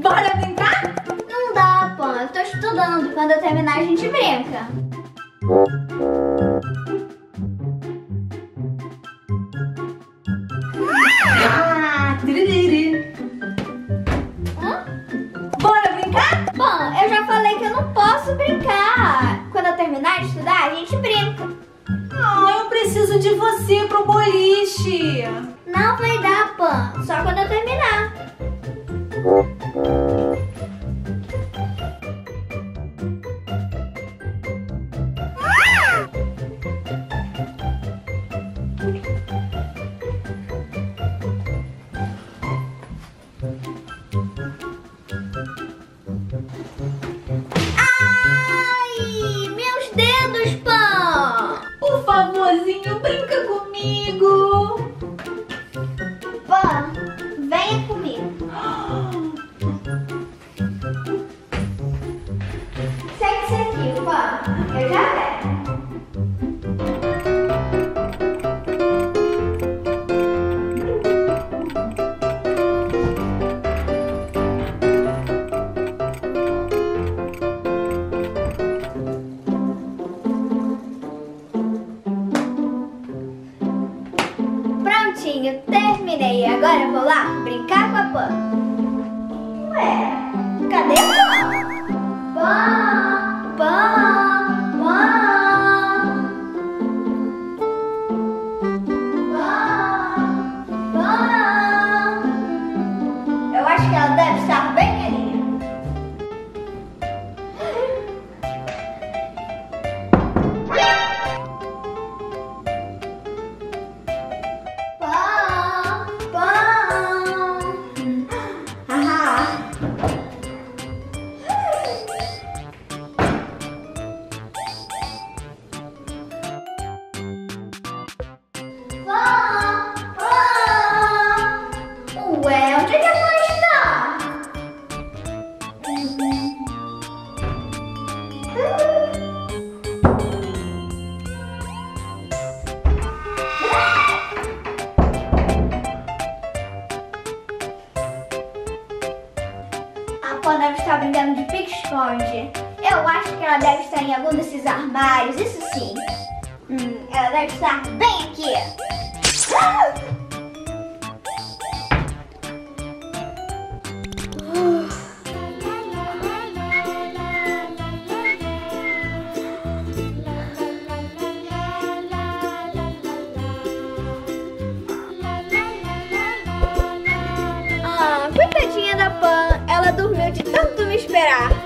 Bora brincar? Não dá, Pan. Eu tô estudando. Quando eu terminar, a gente brinca. Gente brinca. Ah, eu preciso de você pro boliche. Não vai dar, Pan. Só quando eu terminar. Ai, comigo. Pan, venha comigo. Sente-se aqui, Pan. Eu já venho. Prontinho, terminei. Agora vou lá brincar com a Pan. A Pô deve estar brincando de pique-esconde. Eu acho que ela deve estar em algum desses armários, isso sim. Hum, ela deve estar bem aqui. Ah,